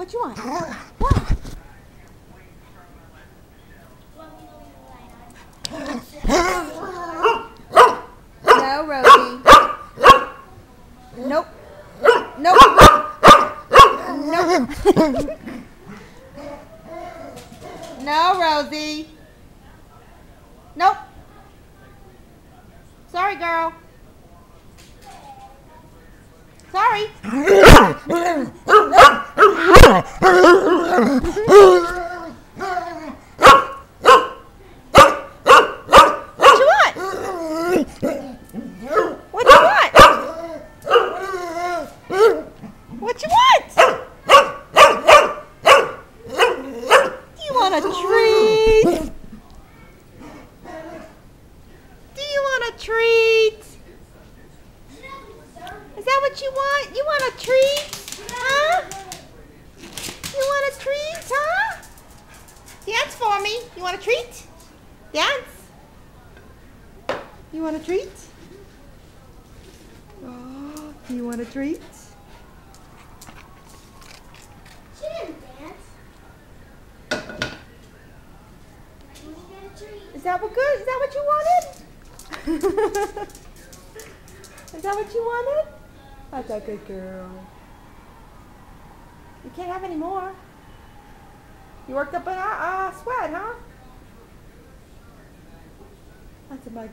What you want? What? No, Rosie. Nope. Nope. Nope. no, Rosie. Nope. Sorry, girl. Sorry. treat? Do you want? Is that what you want? You want a treat? Huh? You want a treat, huh? Dance for me. You want a treat? Dance. You want a treat? Oh, do you want a treat? She didn't dance. We get a treat? Is that what good? Is that what you wanted? Is that what you wanted? That's a good girl. You can't have any more. You worked up a uh, sweat, huh? That's a bug.